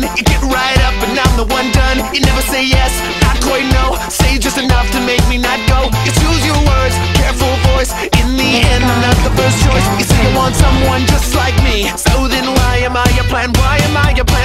done, you get right up and I'm the one done. You never say yes, not quite no. Say just enough to make me not go. You choose your words, careful voice. In the end, I'm not the first choice. You say you want someone just like me. So then why am I your plan? Why am I your plan?